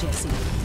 Jesse.